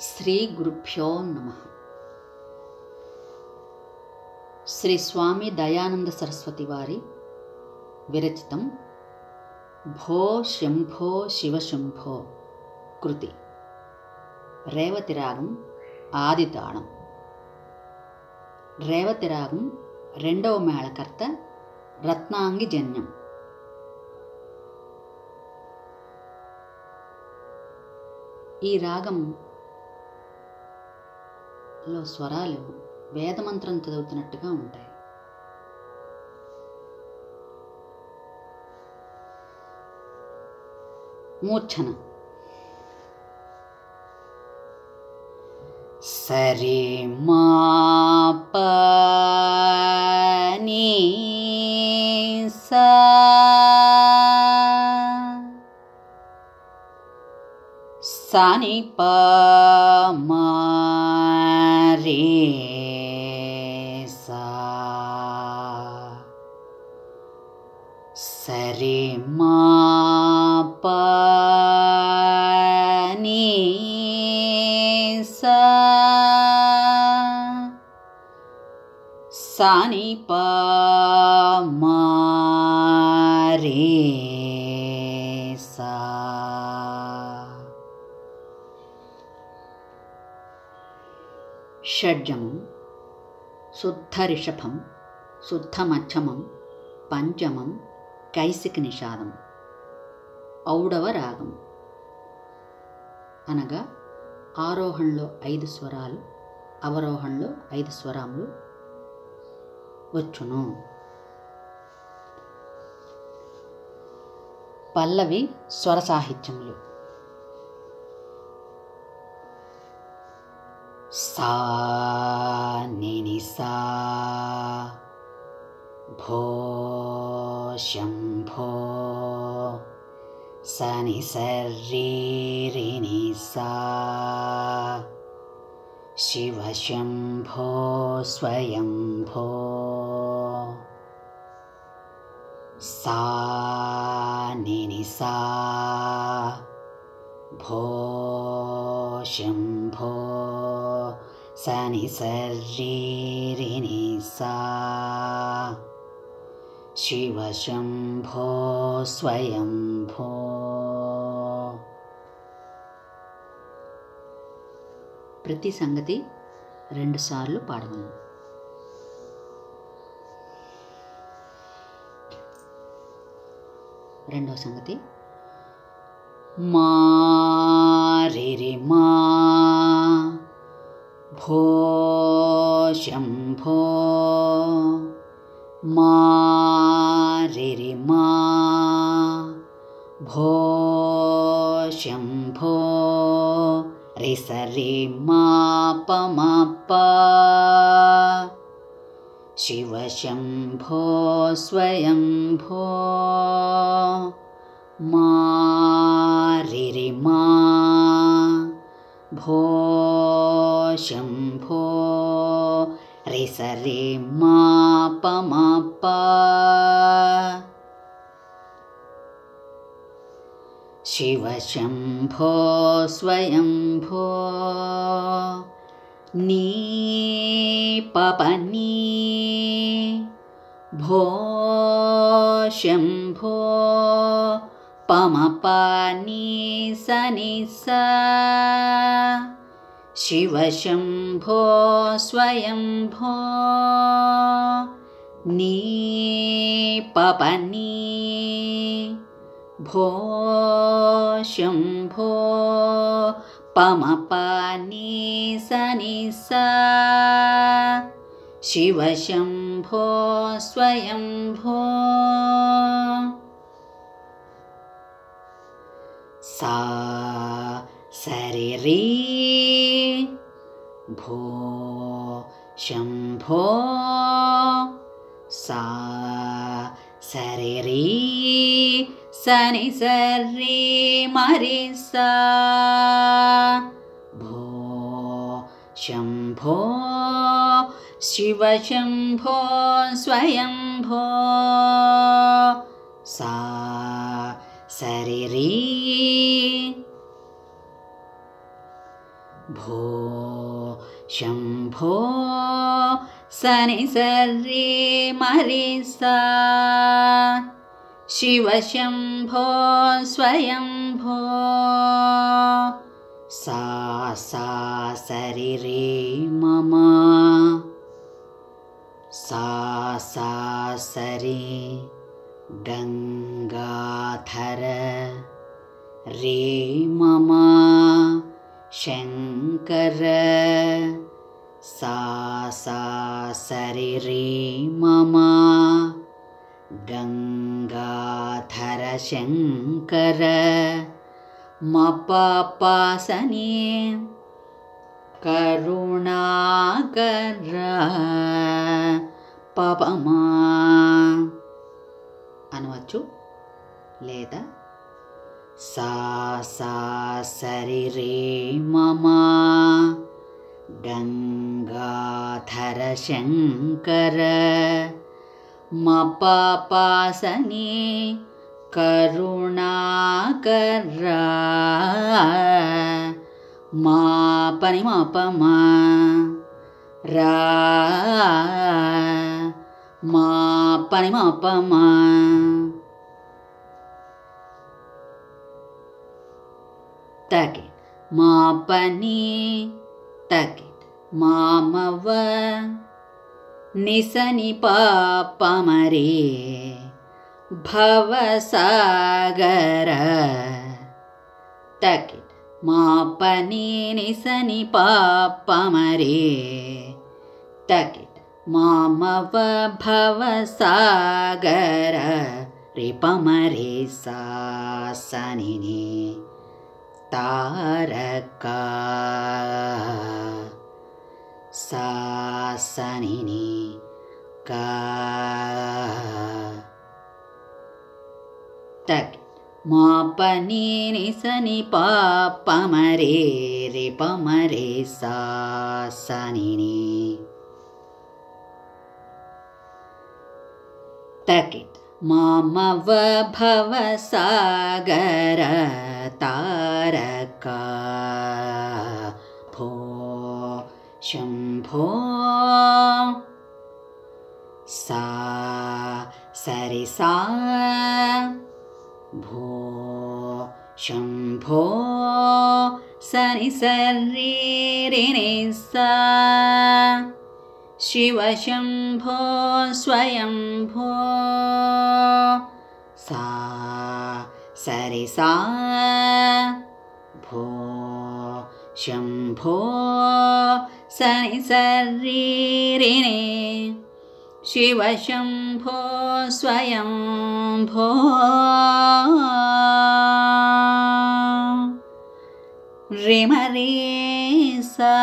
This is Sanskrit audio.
శ్రీ గురుభ్యో నమ. శ్రీ స్వామి దయానంద సరస్వతి వారి విరచితం భో శంభో శివశంభో కృతి. రేవతి రాగం రేవతిరాగం రేవతి రాగం రెండవ మేళకర్త రత్నాంగి జన్యం. ఈ రాగం లో స్వరాలు వేదమంత్రం చదువుతున్నట్టుగా ఉంటాయి. మూర్ఛన. సరే మా పని సా. సాని ప మా సాని ప మా రే సా షడ్జమం శుద్ధ రిషభం శుద్ధ మధ్యమం పంచమం కైసిక నిషాదం ఔడవ రాగం అనగా ఆరోహణలో ఐదు స్వరాలు అవరోహణలో ఐదు స్వరాములు వచ్చును. పల్లవి స్వర సాహిత్యములు. సా నిని సా భో శంభో సని సర్రీరిని సా సా शिवशम्भो स्वयम्भो। भो सनिसा भो शम्भो। श निशरीरिनिसा शिव शम्भो स्वयं ప్రతి సంగతి రెండుసార్లు పాడగలను రెండవ సంగతి మా రే రే మా భో శంభో మా రే రే మా భో శంభో రే సరే మా शिवशम्भो स्वयम्भो। भो मारिमा भो शम्भो रिसरि मापमाप शिवशम्भो स्वयम्भो। निपनी भो शम्भो पमपनि सनि स शिवशम्भो स्वयम्भो भो भो शम्भो पमपनि सनि सा शिवशम्भो स्वयम्भो सा सरिरी भो शम्भो सा सरिरी शनि शरी महृषा भो शम्भो शिवशम्भो स्वयम्भो। सा भो भो शम्भो शनि शरी महरीष शिवशम्भो स्वयम्भो। सा सा सरिरे मम। सा सा सरि रे मम। शङ्कर सा सा सरि रे मम। गङ्गाधर शङ्कर मपासने करुणाकर पपमा అనవచ్చు లేదా सा सा सरिरे मम गङ्गाधर शङ्कर मपासने करुणाकर मा पनि मा रा। मा पनि मा तकिट मा पनि तकिट मामव। निसनि पापमरे भवसागर। तकिट मा पनि निसनि पापमरे। तकिट मामव भवसागर। रिपमरे सा सनिनि तारका। सासनिनि का मापनि निसनि पापमरे रे पमरे सासनिनि तकित् मामव भवसागर तारका भो शम्भो सा सरिसा भो शम्भो सरि सरिरिनि सा शिवशम्भो स्वयम्भो। सा सरिसा। भो शम्भो सनि सरिरिणे शिवशम्भो स्वयम्भो रे सा